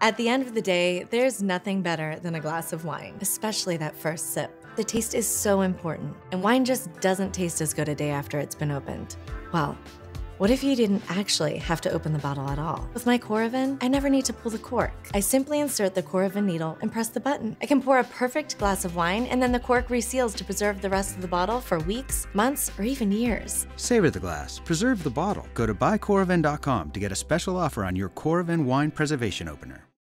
At the end of the day, there's nothing better than a glass of wine, especially that first sip. The taste is so important, and wine just doesn't taste as good a day after it's been opened. Well, what if you didn't actually have to open the bottle at all? With my Coravin, I never need to pull the cork. I simply insert the Coravin needle and press the button. I can pour a perfect glass of wine, and then the cork reseals to preserve the rest of the bottle for weeks, months, or even years. Savor the glass, preserve the bottle. Go to buycoravin.com to get a special offer on your Coravin wine preservation opener.